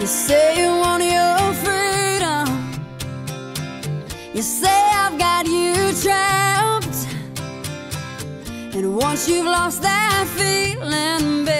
You say you want your freedom. You say I've got you trapped. And once you've lost that feeling, baby.